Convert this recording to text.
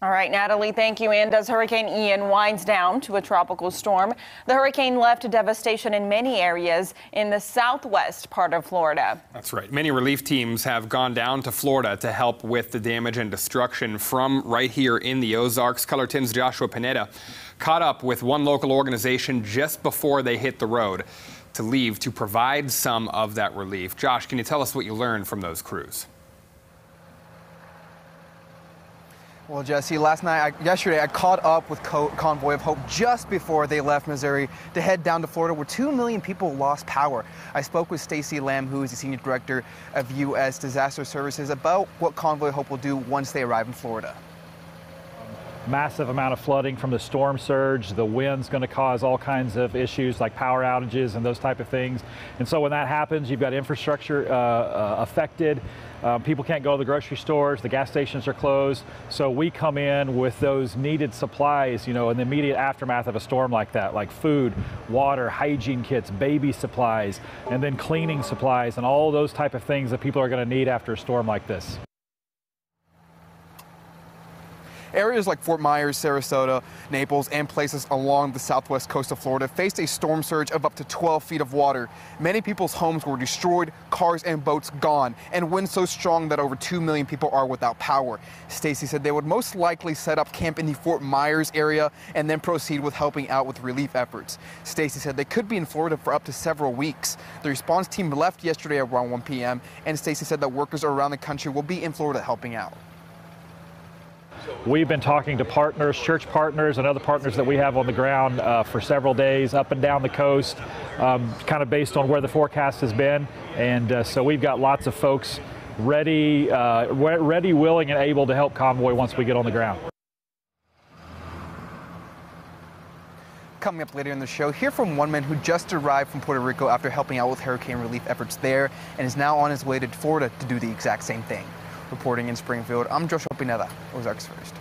All right, Natalie, thank you. And as Hurricane Ian winds down to a tropical storm, the hurricane left devastation in many areas in the southwest part of Florida. That's right. Many relief teams have gone down to Florida to help with the damage and destruction from right here in the Ozarks. KOLR 10's Joshua Pineda caught up with one local organization just before they hit the road to leave to provide some of that relief. Josh, can you tell us what you learned from those crews? Well, Jesse, last night, I, yesterday, I caught up with Co Convoy of Hope just before they left Missouri to head down to Florida, where two million people lost power. I spoke with Stacy Lamb, who is the senior director of U.S. Disaster Services, about what Convoy of Hope will do once they arrive in Florida massive amount of flooding from the storm surge. The wind's going to cause all kinds of issues like power outages and those type of things. And so when that happens, you've got infrastructure uh, uh, affected. Um, people can't go to the grocery stores. The gas stations are closed. So we come in with those needed supplies, you know, in the immediate aftermath of a storm like that, like food, water, hygiene kits, baby supplies, and then cleaning supplies and all those type of things that people are going to need after a storm like this. Areas like Fort Myers, Sarasota, Naples, and places along the southwest coast of Florida faced a storm surge of up to 12 feet of water. Many people's homes were destroyed, cars and boats gone, and winds so strong that over 2 million people are without power. Stacy said they would most likely set up camp in the Fort Myers area and then proceed with helping out with relief efforts. Stacy said they could be in Florida for up to several weeks. The response team left yesterday around 1 p.m., and Stacy said that workers around the country will be in Florida helping out. We've been talking to partners, church partners, and other partners that we have on the ground uh, for several days up and down the coast, um, kind of based on where the forecast has been. And uh, so we've got lots of folks ready, uh, ready, willing, and able to help Convoy once we get on the ground. Coming up later in the show, hear from one man who just arrived from Puerto Rico after helping out with hurricane relief efforts there and is now on his way to Florida to do the exact same thing. Reporting in Springfield, I'm Joshua Pineda, Ozarks First.